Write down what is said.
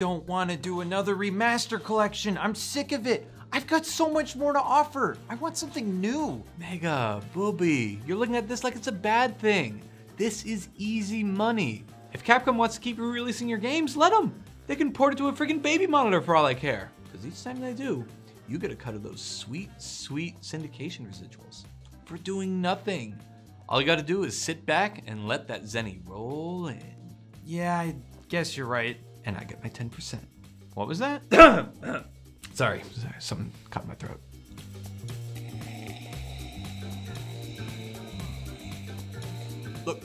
don't want to do another remaster collection. I'm sick of it. I've got so much more to offer. I want something new. Mega, Booby, you're looking at this like it's a bad thing. This is easy money. If Capcom wants to keep re-releasing your games, let them. They can port it to a freaking baby monitor for all I care. Because each time they do, you get a cut of those sweet, sweet syndication residuals for doing nothing. All you gotta do is sit back and let that Zenny roll in. Yeah, I guess you're right. And I get my 10%. What was that? sorry, sorry, something caught my throat. Look,